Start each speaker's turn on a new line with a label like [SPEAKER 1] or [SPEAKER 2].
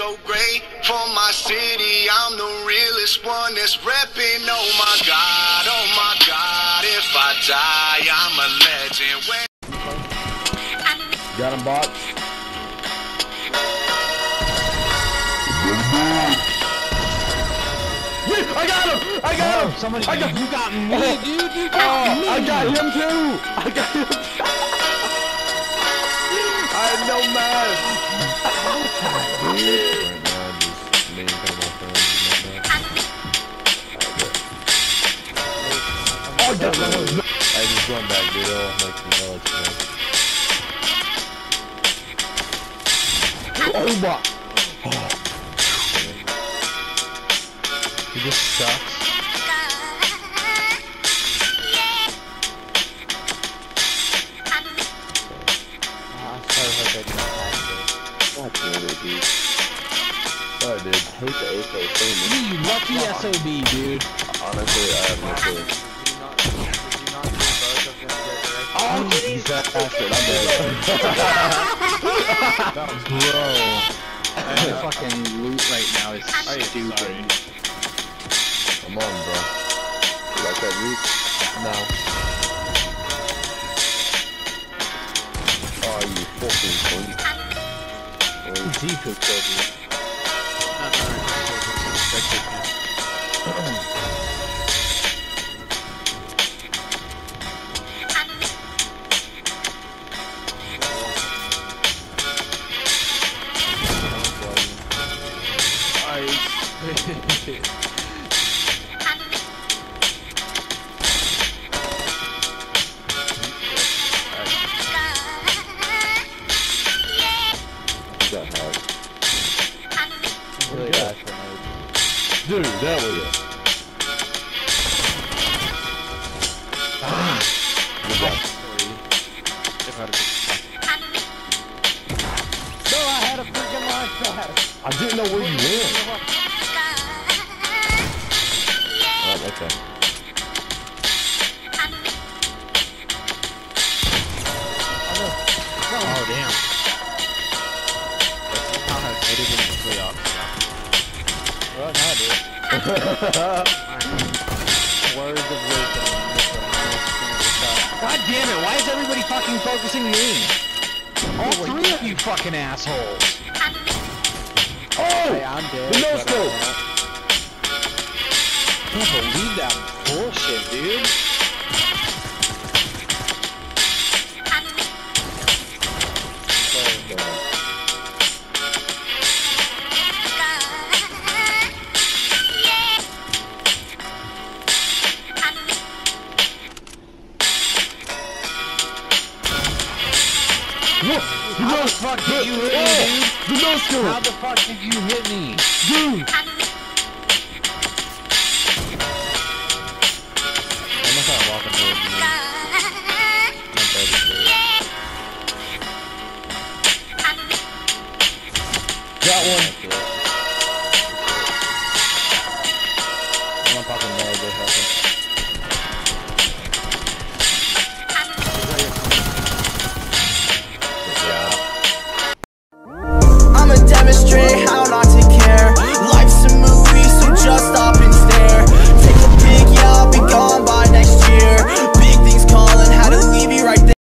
[SPEAKER 1] so great for my city. I'm the realest one that's repping. Oh my God, oh my God. If I die, I'm a legend. When
[SPEAKER 2] Got him, bot. Yeah, I got him! I got him!
[SPEAKER 3] Somebody,
[SPEAKER 2] I got,
[SPEAKER 3] you got me, dude. You
[SPEAKER 2] oh,
[SPEAKER 3] me.
[SPEAKER 2] I got him too! I got him! I had no mask! Oh, I!
[SPEAKER 4] I just going back, dude. I'll make man.
[SPEAKER 2] Oh my!
[SPEAKER 3] He just sucks.
[SPEAKER 5] I so hope I didn't pass
[SPEAKER 4] God damn it, dude. Sorry, dude.
[SPEAKER 2] I hate the AK thing.
[SPEAKER 3] You lucky SOB, dude.
[SPEAKER 4] Honestly, I have no clue.
[SPEAKER 2] Bastard! I'm dead.
[SPEAKER 3] Bro. The fucking loot right now is stupid.
[SPEAKER 4] Come on, bro. You like that root?
[SPEAKER 2] no.
[SPEAKER 4] Oh, you fucking cunt. Or
[SPEAKER 3] He could kill you.
[SPEAKER 4] you
[SPEAKER 5] grenade.
[SPEAKER 4] Dude, that was it.
[SPEAKER 5] No, I had a freaking launch pad.
[SPEAKER 2] I didn't know where you went.
[SPEAKER 4] Oh, okay.
[SPEAKER 3] Oh, damn.
[SPEAKER 5] Words of wisdom.
[SPEAKER 3] God damn it, why is everybody fucking focusing me? All three of you fucking assholes. Oh!
[SPEAKER 5] Hey,
[SPEAKER 2] Oh!
[SPEAKER 5] I'm dead.
[SPEAKER 2] The no scope.
[SPEAKER 3] I can't believe that bullshit, dude.
[SPEAKER 2] What? The
[SPEAKER 3] How
[SPEAKER 2] no
[SPEAKER 3] the fuck did you hit me,
[SPEAKER 2] Oh! The no
[SPEAKER 3] dude? How the fuck did you hit me?
[SPEAKER 2] Dude!
[SPEAKER 4] I'm gonna walk into it. dude. I'm ready for it.
[SPEAKER 2] Got one.
[SPEAKER 4] That's it.